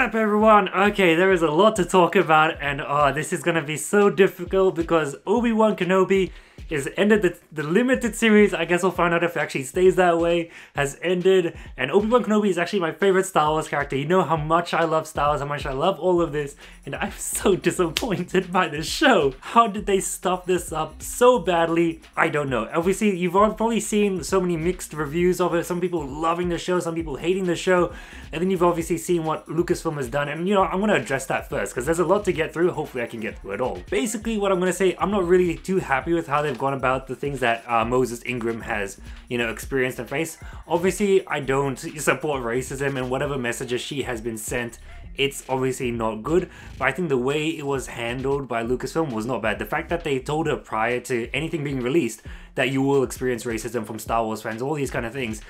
What up everyone? Okay, there is a lot to talk about and oh, this is gonna be so difficult because Obi-Wan Kenobi is ended the, the limited series, I guess we'll find out if it actually stays that way, has ended, and Obi-Wan Kenobi is actually my favorite Star Wars character. You know how much I love Star Wars, how much I love all of this, and I'm so disappointed by this show. How did they stuff this up so badly? I don't know. Obviously, you've probably seen so many mixed reviews of it, some people loving the show, some people hating the show, and then you've obviously seen what Lucasfilm has done, and you know, I'm gonna address that first, because there's a lot to get through, hopefully I can get through it all. Basically, what I'm gonna say, I'm not really too happy with how they've gone about the things that uh, Moses Ingram has, you know, experienced and faced. Obviously, I don't support racism and whatever messages she has been sent it's obviously not good, but I think the way it was handled by Lucasfilm was not bad. The fact that they told her prior to anything being released that you will experience racism from Star Wars fans, all these kind of things,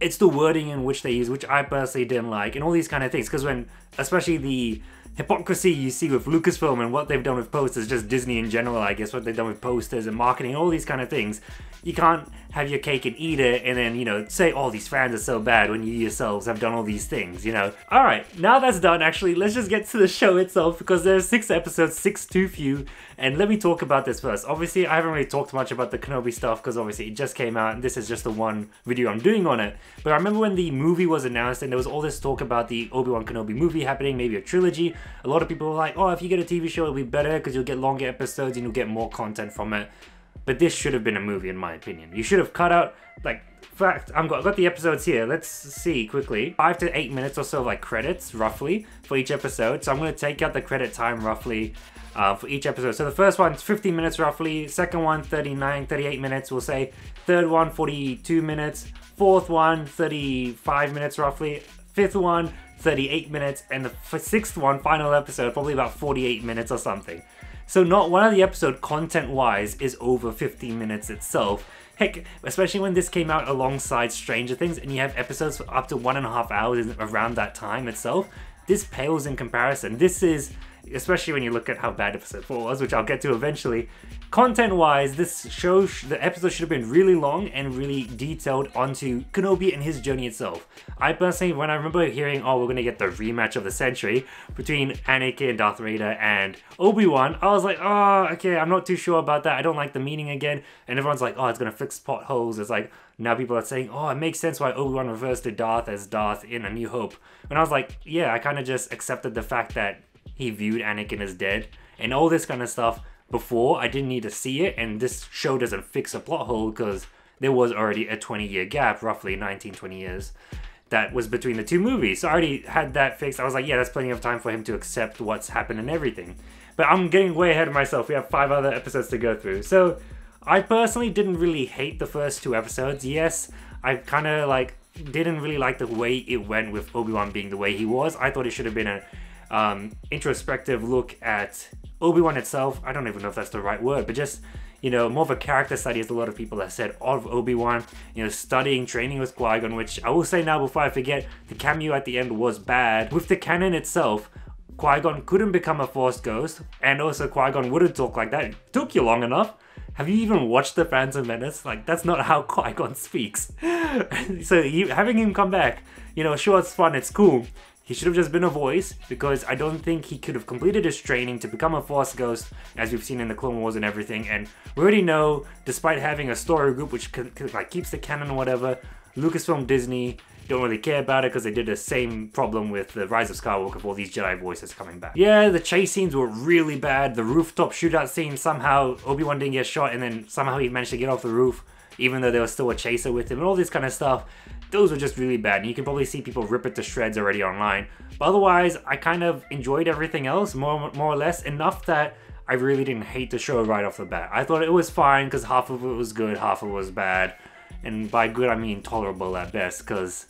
it's the wording in which they use, which I personally didn't like, and all these kind of things. Because when, especially the hypocrisy you see with Lucasfilm and what they've done with posters, just Disney in general, I guess, what they've done with posters and marketing, all these kind of things. You can't have your cake and eat it and then, you know, say, oh, these fans are so bad when you yourselves have done all these things, you know? Alright, now that's done, actually, let's just get to the show itself because there's six episodes, six too few, and let me talk about this first. Obviously, I haven't really talked much about the Kenobi stuff because obviously it just came out and this is just the one video I'm doing on it. But I remember when the movie was announced and there was all this talk about the Obi-Wan Kenobi movie happening, maybe a trilogy. A lot of people were like, oh, if you get a TV show, it'll be better because you'll get longer episodes and you'll get more content from it. But this should have been a movie in my opinion. You should have cut out, like, fact, I've got, I've got the episodes here. Let's see quickly. Five to eight minutes or so of like credits, roughly, for each episode. So I'm going to take out the credit time, roughly, uh, for each episode. So the first one's 15 minutes, roughly. Second one, 39, 38 minutes, we'll say. Third one, 42 minutes. Fourth one, 35 minutes, roughly. Fifth one, 38 minutes. And the sixth one, final episode, probably about 48 minutes or something. So not one of the episode content-wise is over 15 minutes itself. Heck, especially when this came out alongside Stranger Things and you have episodes for up to one and a half hours around that time itself, this pales in comparison. This is especially when you look at how bad episode 4 was, which I'll get to eventually. Content-wise, this show, the episode should have been really long and really detailed onto Kenobi and his journey itself. I personally, when I remember hearing, oh, we're gonna get the rematch of the century between Anakin, and Darth Vader, and Obi-Wan, I was like, oh, okay, I'm not too sure about that. I don't like the meaning again. And everyone's like, oh, it's gonna fix potholes. It's like, now people are saying, oh, it makes sense why Obi-Wan refers to Darth as Darth in A New Hope. And I was like, yeah, I kind of just accepted the fact that he viewed Anakin as dead and all this kind of stuff before I didn't need to see it and this show doesn't fix a plot hole because there was already a 20 year gap roughly 19 20 years that was between the two movies. So I already had that fixed. I was like yeah that's plenty of time for him to accept what's happened and everything. But I'm getting way ahead of myself. We have five other episodes to go through. So I personally didn't really hate the first two episodes. Yes I kind of like didn't really like the way it went with Obi-Wan being the way he was. I thought it should have been a um, introspective look at Obi-Wan itself. I don't even know if that's the right word, but just, you know, more of a character study as a lot of people have said of Obi-Wan, you know, studying, training with Qui-Gon, which I will say now before I forget, the cameo at the end was bad. With the canon itself, Qui-Gon couldn't become a Force Ghost, and also Qui-Gon wouldn't talk like that. It took you long enough. Have you even watched The Phantom Menace? Like, that's not how Qui-Gon speaks. so having him come back, you know, sure, it's fun, it's cool, he should have just been a voice because I don't think he could have completed his training to become a Force Ghost as we've seen in the Clone Wars and everything. And we already know, despite having a story group which like keeps the canon or whatever, Lucasfilm Disney don't really care about it because they did the same problem with the Rise of Skywalker with all these Jedi voices coming back. Yeah, the chase scenes were really bad. The rooftop shootout scene, somehow Obi-Wan didn't get shot and then somehow he managed to get off the roof even though there was still a chaser with him and all this kind of stuff those were just really bad. And you can probably see people rip it to shreds already online. But otherwise, I kind of enjoyed everything else more, more or less enough that I really didn't hate the show right off the bat. I thought it was fine because half of it was good, half of it was bad. And by good, I mean tolerable at best because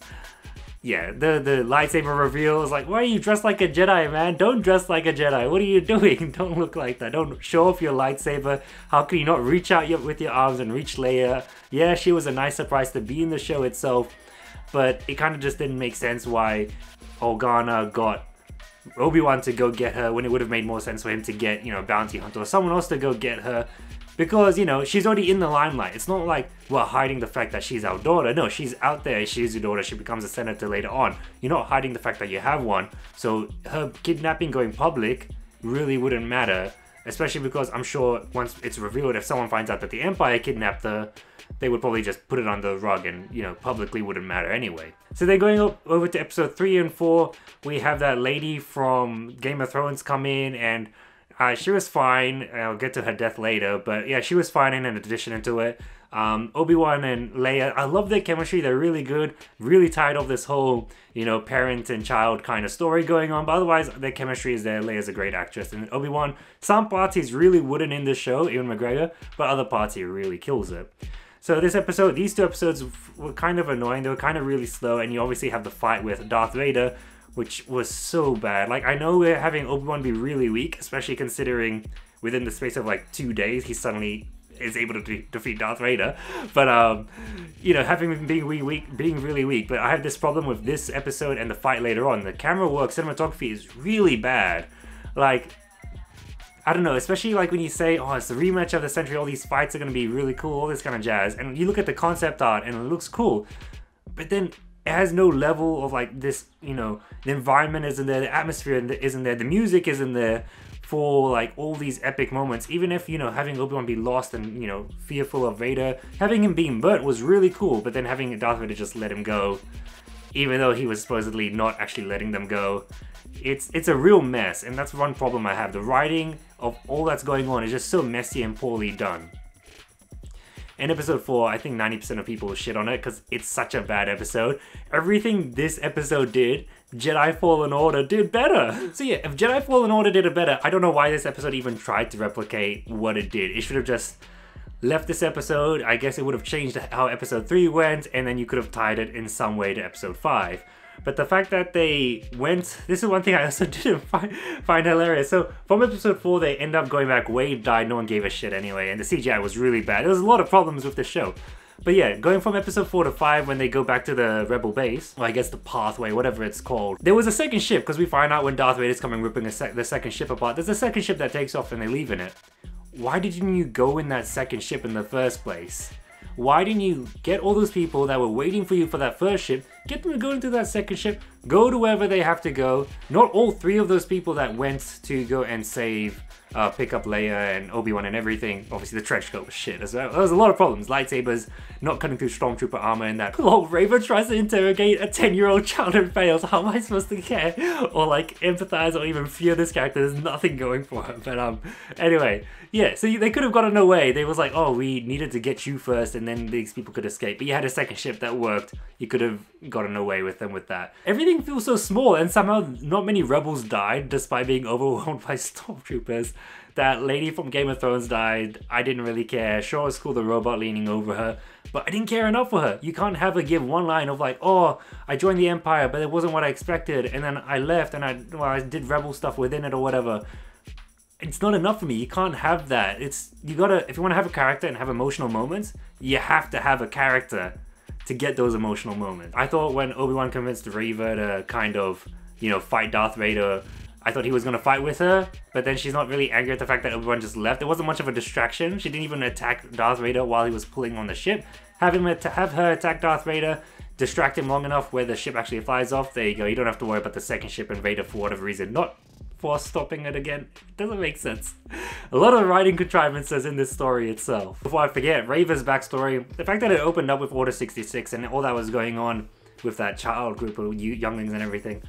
yeah, the the lightsaber reveal is like, why are you dressed like a Jedi, man? Don't dress like a Jedi. What are you doing? Don't look like that. Don't show off your lightsaber. How can you not reach out with your arms and reach Leia? Yeah, she was a nice surprise to be in the show itself, but it kind of just didn't make sense why Organa got Obi-Wan to go get her when it would have made more sense for him to get, you know, Bounty Hunter or someone else to go get her because you know she's already in the limelight. It's not like we're hiding the fact that she's our daughter. No, she's out there. She's your daughter. She becomes a senator later on. You're not hiding the fact that you have one. So her kidnapping going public really wouldn't matter, especially because I'm sure once it's revealed, if someone finds out that the Empire kidnapped her, they would probably just put it on the rug and, you know, publicly wouldn't matter anyway. So they're going up over to episode 3 and 4. We have that lady from Game of Thrones come in and uh, she was fine. I'll get to her death later, but yeah, she was fine in an addition into it. Um, Obi-Wan and Leia, I love their chemistry. They're really good, really tied off this whole, you know, parent and child kind of story going on. But otherwise, their chemistry is there. Leia's a great actress. And Obi-Wan, some parts he's really wooden in this show, Ewan McGregor, but other parts he really kills it. So this episode, these two episodes were kind of annoying. They were kind of really slow, and you obviously have the fight with Darth Vader, which was so bad. Like I know we're having Obi-Wan be really weak, especially considering within the space of like two days he suddenly is able to de- defeat Darth Vader. But um, you know, having him being really weak, being really weak. But I have this problem with this episode and the fight later on. The camera work, cinematography is really bad. Like I don't know, especially like when you say, oh, it's the rematch of the century, all these fights are going to be really cool, all this kind of jazz. And you look at the concept art and it looks cool. But then it has no level of like this, you know, the environment isn't there, the atmosphere isn't there, the music isn't there for like all these epic moments. Even if, you know, having Obi-Wan be lost and, you know, fearful of Vader, having him being burnt was really cool, but then having Darth Vader just let him go, even though he was supposedly not actually letting them go, it's it's a real mess, and that's one problem I have. The writing of all that's going on is just so messy and poorly done. In episode 4, I think 90% of people shit on it because it's such a bad episode. Everything this episode did, Jedi Fallen Order did better. So yeah, if Jedi Fallen Order did it better, I don't know why this episode even tried to replicate what it did. It should have just left this episode. I guess it would have changed how episode 3 went, and then you could have tied it in some way to episode 5. But the fact that they went, this is one thing I also didn't find, find hilarious. So from episode 4, they end up going back. Wade died, no one gave a shit anyway, and the CGI was really bad. There was a lot of problems with the show. But yeah, going from episode 4 to 5 when they go back to the Rebel base, or I guess the pathway, whatever it's called, there was a second ship because we find out when Darth Vader's coming ripping sec the second ship apart. There's a second ship that takes off and they leave in it. Why didn't you go in that second ship in the first place? Why didn't you get all those people that were waiting for you for that first ship, get them to go into that second ship, go to wherever they have to go? Not all three of those people that went to go and save, uh, pick up Leia and Obi-Wan and everything. Obviously the trench coat was shit as well. There was a lot of problems. Lightsabers not cutting through Stormtrooper armor and that. Oh, Reva tries to interrogate a 10-year-old child and fails. How am I supposed to care? Or like empathize or even fear this character? There's nothing going for her. But um, anyway, yeah, so they could have gotten away. They was like, oh, we needed to get you first and then these people could escape. But you had a second ship that worked. You could have gotten away with them with that. Everything feels so small and somehow not many rebels died despite being overwhelmed by stormtroopers. That lady from Game of Thrones died. I didn't really care. Sure, it's cool the robot leaning over her, but I didn't care enough for her. You can't have her give one line of like, oh, I joined the Empire, but it wasn't what I expected, and then I left and I, well, I did rebel stuff within it or whatever it's not enough for me. You can't have that. It's you gotta if you want to have a character and have emotional moments, you have to have a character to get those emotional moments. I thought when Obi Wan convinced Reva to kind of you know fight Darth Vader, I thought he was gonna fight with her, but then she's not really angry at the fact that Obi Wan just left. It wasn't much of a distraction. She didn't even attack Darth Vader while he was pulling on the ship. Have him have her attack Darth Vader, distract him long enough where the ship actually flies off. There you go. You don't have to worry about the second ship and Vader for whatever reason not for stopping it again. It doesn't make sense. A lot of writing contrivances in this story itself. Before I forget, Reva's backstory, the fact that it opened up with Order 66 and all that was going on with that child group of younglings and everything.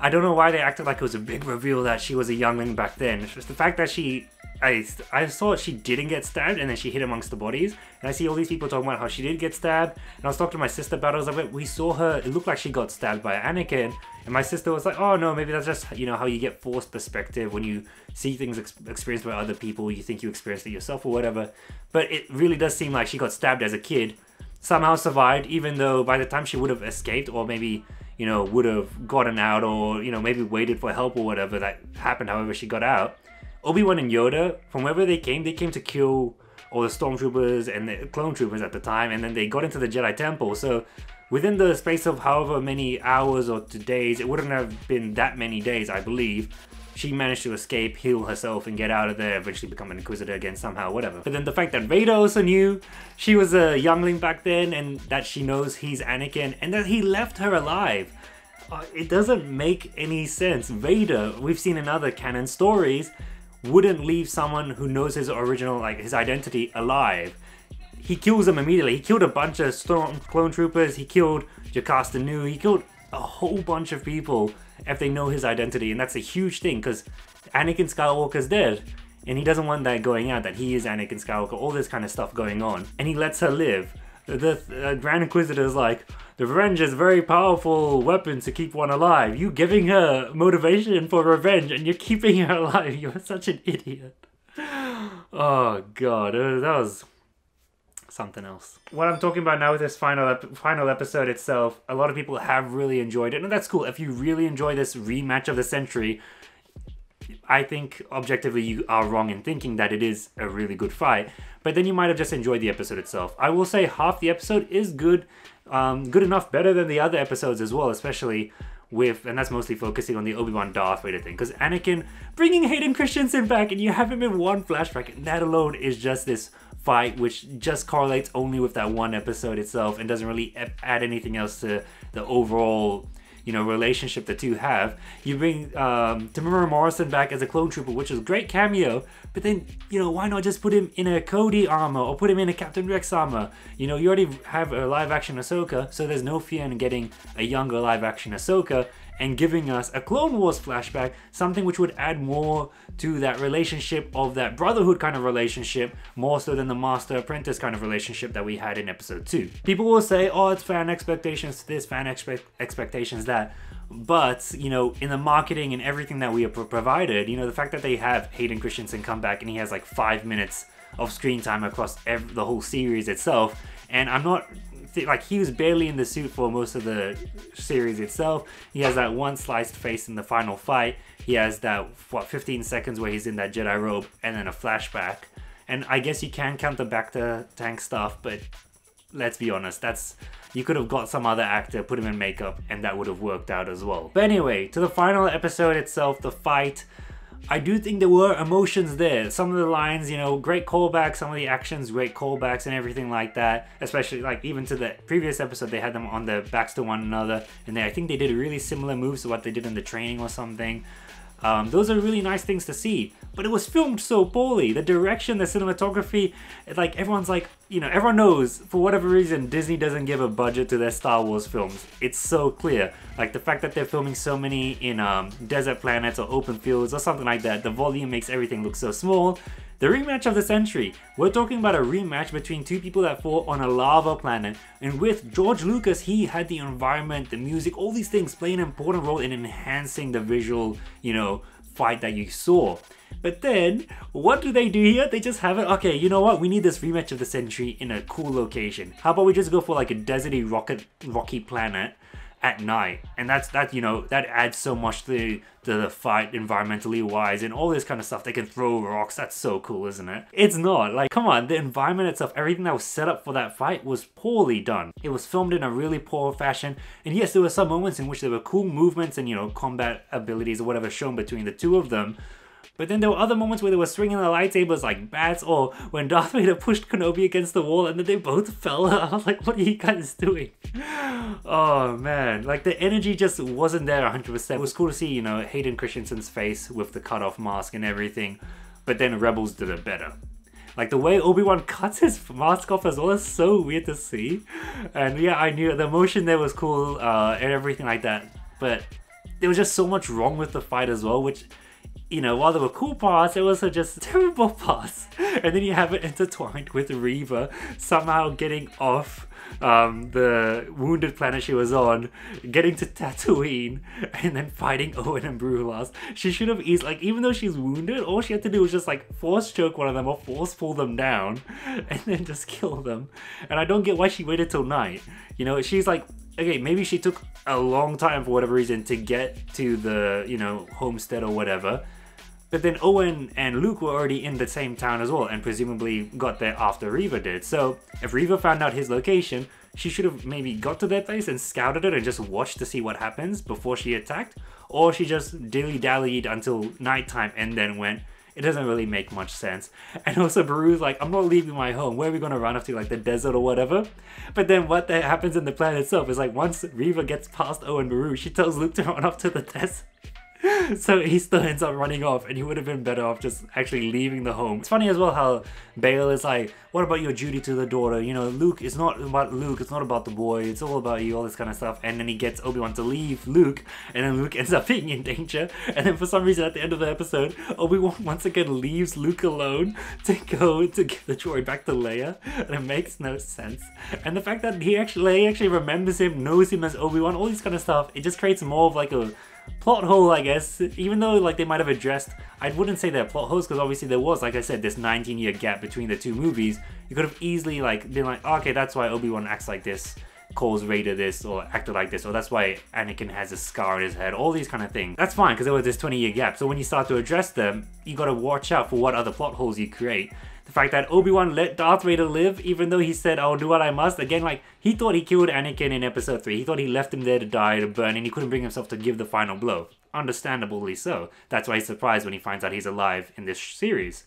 I don't know why they acted like it was a big reveal that she was a youngling back then. It's just the fact that she I, I saw she didn't get stabbed and then she hid amongst the bodies. And I see all these people talking about how she did get stabbed. And I was talking to my sister about it. I was like, we saw her, it looked like she got stabbed by Anakin. And my sister was like, oh no, maybe that's just, you know, how you get forced perspective when you see things ex- experienced by other people. You think you experienced it yourself or whatever. But it really does seem like she got stabbed as a kid, somehow survived, even though by the time she would have escaped or maybe, you know, would have gotten out or, you know, maybe waited for help or whatever that happened, however she got out Obi-Wan and Yoda, from wherever they came, they came to kill all the stormtroopers and the clone troopers at the time, and then they got into the Jedi Temple. So within the space of however many hours or days, it wouldn't have been that many days, I believe. She managed to escape, heal herself, and get out of there, eventually become an Inquisitor again somehow, whatever. But then the fact that Vader also knew she was a youngling back then and that she knows he's Anakin and that he left her alive. Uh, it doesn't make any sense. Vader, we've seen in other canon stories, wouldn't leave someone who knows his original, like his identity, alive. He kills them immediately. He killed a bunch of storm clone troopers. He killed Jocasta Nu. He killed a whole bunch of people if they know his identity, and that's a huge thing because Anakin Skywalker's dead, and he doesn't want that going out that he is Anakin Skywalker. All this kind of stuff going on, and he lets her live. The uh, Grand Inquisitor is like, the revenge is a very powerful weapon to keep one alive. You giving her motivation for revenge, and you're keeping her alive. You're such an idiot. Oh god, uh, that was something else. What I'm talking about now with this final ep- final episode itself, a lot of people have really enjoyed it, and that's cool. If you really enjoy this rematch of the century, I think objectively you are wrong in thinking that it is a really good fight. But then you might have just enjoyed the episode itself. I will say half the episode is good, um, good enough, better than the other episodes as well, especially with, and that's mostly focusing on the Obi Wan Darth Vader thing. Because Anakin bringing Hayden Christensen back, and you have him in one flashback, and that alone is just this fight, which just correlates only with that one episode itself and doesn't really add anything else to the overall you know relationship the two have. You bring um, Temuera Morrison back as a clone trooper, which is a great cameo. But then you know why not just put him in a Cody armor or put him in a Captain Rex armor? You know you already have a live action Ahsoka, so there's no fear in getting a younger live action Ahsoka and giving us a Clone Wars flashback, something which would add more to that relationship of that brotherhood kind of relationship, more so than the master apprentice kind of relationship that we had in episode 2. People will say, oh, it's fan expectations this, fan expe- expectations that. But, you know, in the marketing and everything that we have provided, you know, the fact that they have Hayden Christensen come back and he has like five minutes of screen time across the whole series itself, and I'm not like he was barely in the suit for most of the series itself. He has that one sliced face in the final fight. He has that what 15 seconds where he's in that Jedi robe and then a flashback. And I guess you can count the bacta tank stuff, but let's be honest, that's you could have got some other actor, put him in makeup, and that would have worked out as well. But anyway, to the final episode itself, the fight. I do think there were emotions there. Some of the lines, you know, great callbacks, some of the actions, great callbacks and everything like that. Especially like even to the previous episode, they had them on their backs to one another, and they I think they did really similar moves to what they did in the training or something. Um, those are really nice things to see, but it was filmed so poorly. The direction, the cinematography, like everyone's like, you know, everyone knows for whatever reason Disney doesn't give a budget to their Star Wars films. It's so clear. Like the fact that they're filming so many in um, desert planets or open fields or something like that. The volume makes everything look so small. The rematch of the century. We're talking about a rematch between two people that fought on a lava planet. And with George Lucas, he had the environment, the music, all these things play an important role in enhancing the visual, you know, fight that you saw. But then, what do they do here? They just have it, okay, you know what? We need this rematch of the century in a cool location. How about we just go for like a deserty rocket, rocky planet at night and that's that you know that adds so much to, the fight environmentally wise and all this kind of stuff they can throw rocks. That's so cool isn't it? It's not. Like come on the environment itself everything that was set up for that fight was poorly done. It was filmed in a really poor fashion. And yes there were some moments in which there were cool movements and you know combat abilities or whatever shown between the two of them but then there were other moments where they were swinging the lightsabers like bats, or when Darth Vader pushed Kenobi against the wall and then they both fell. I was like, what are you guys doing? Oh man, like the energy just wasn't there 100%. It was cool to see, you know, Hayden Christensen's face with the cut off mask and everything, but then Rebels did it better. Like the way Obi Wan cuts his mask off as well is so weird to see. And yeah, I knew the motion there was cool uh, and everything like that. But there was just so much wrong with the fight as well, which you know, while there were cool parts, there was just terrible parts. And then you have it intertwined with Reva somehow getting off um, the wounded planet she was on, getting to Tatooine, and then fighting Owen and Brufast. She should have eased, like, even though she's wounded, all she had to do was just, like, force choke one of them or force pull them down, and then just kill them. And I don't get why she waited till night. You know, she's like, okay, maybe she took a long time for whatever reason to get to the, you know, homestead or whatever but then Owen and Luke were already in the same town as well, and presumably got there after Reva did. So if Reva found out his location, she should have maybe got to that place and scouted it and just watched to see what happens before she attacked. or she just dilly-dallied until nighttime and then went. It doesn't really make much sense. And also Beru's like, I'm not leaving my home. Where are we gonna run off to? Like the desert or whatever? But then what that happens in the plan itself is like once Reva gets past Owen Beru, she tells Luke to run off to the desert. so he still ends up running off and he would have been better off just actually leaving the home. It's funny as well how Bail is like, what about your duty to the daughter? You know, Luke, it's not about Luke, it's not about the boy, it's all about you, all this kind of stuff. And then he gets Obi-Wan to leave Luke and then Luke ends up being in danger. And then for some reason at the end of the episode, Obi-Wan once again leaves Luke alone to go to get the droid back to Leia. And it makes no sense. And the fact that he actually, actually remembers him, knows him as Obi-Wan, all this kind of stuff, it just creates more of like a plot hole, I guess. Even though like they might have addressed, I wouldn't say they're plot holes because obviously there was, like I said, this 19 year gap between the two movies. You could have easily like been like, oh, okay, that's why Obi Wan acts like this, calls Vader this, or acted like this, or that's why Anakin has a scar on his head. All these kind of things. That's fine because there was this 20 year gap. So when you start to address them, you got to watch out for what other plot holes you create the fact that Obi-Wan let Darth Vader live, even though he said, I'll do what I must. Again, like, he thought he killed Anakin in episode 3. He thought he left him there to die, to burn, and he couldn't bring himself to give the final blow. Understandably so. That's why he's surprised when he finds out he's alive in this series.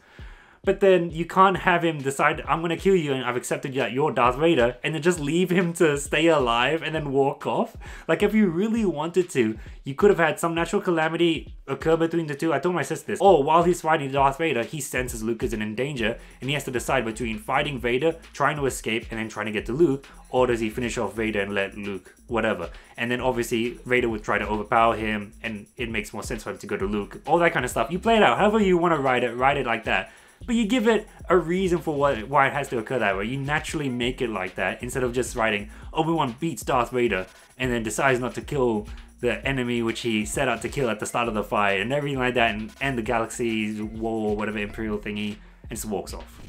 But then you can't have him decide, I'm gonna kill you and I've accepted that you're Darth Vader, and then just leave him to stay alive and then walk off. Like, if you really wanted to, you could have had some natural calamity occur between the two. I told my sister this. Or while he's fighting Darth Vader, he senses Luke is in danger, and he has to decide between fighting Vader, trying to escape, and then trying to get to Luke, or does he finish off Vader and let Luke, whatever. And then obviously Vader would try to overpower him, and it makes more sense for him to go to Luke. All that kind of stuff. You play it out however you want to write it, write it like that. But you give it a reason for what why it has to occur that way. You naturally make it like that instead of just writing Obi-Wan beats Darth Vader and then decides not to kill the enemy which he set out to kill at the start of the fight and everything like that and end the galaxy's war, whatever Imperial thingy, and just walks off.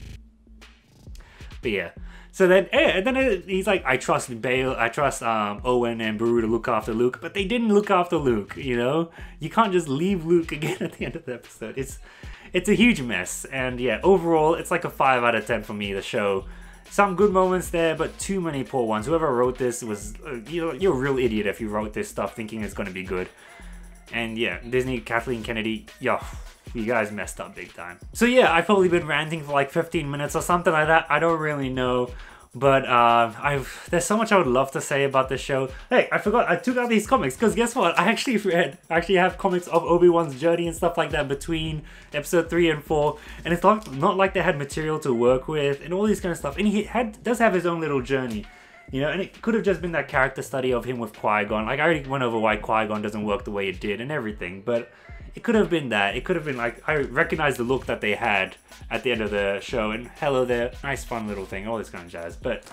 But yeah. So then, and then he's like, I trust Bail, I trust um, Owen and Beru to look after Luke, but they didn't look after Luke. You know, you can't just leave Luke again at the end of the episode. It's it's a huge mess. And yeah, overall, it's like a 5 out of 10 for me, the show. Some good moments there, but too many poor ones. Whoever wrote this was, uh, you know, you're a real idiot if you wrote this stuff thinking it's going to be good. And yeah, Disney, Kathleen Kennedy, yo, you guys messed up big time. So yeah, I've probably been ranting for like 15 minutes or something like that. I don't really know. But uh, I've there's so much I would love to say about this show. Hey, I forgot I took out these comics because guess what? I actually read actually have comics of Obi Wan's journey and stuff like that between episode three and four, and it's not not like they had material to work with and all these kind of stuff. And he had does have his own little journey. You know, and it could have just been that character study of him with Qui Gon. Like I already went over why Qui Gon doesn't work the way it did and everything, but it could have been that. It could have been like I recognize the look that they had at the end of the show, and hello there, nice fun little thing, all this kind of jazz. But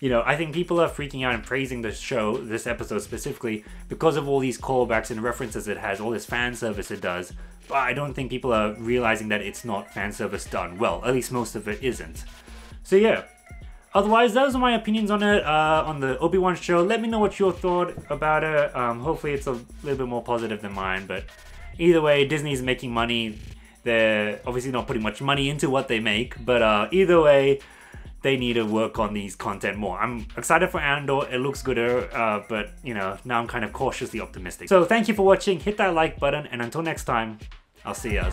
you know, I think people are freaking out and praising the show, this episode specifically, because of all these callbacks and references it has, all this fan service it does. But I don't think people are realizing that it's not fan service done well. At least most of it isn't. So yeah. Otherwise, those are my opinions on it, uh, on the Obi-Wan show. Let me know what your thought about it. Um, hopefully it's a little bit more positive than mine, but either way, Disney's making money. They're obviously not putting much money into what they make, but uh, either way, they need to work on these content more. I'm excited for Andor. It looks gooder, uh, but you know, now I'm kind of cautiously optimistic. So thank you for watching. Hit that like button, and until next time, I'll see you.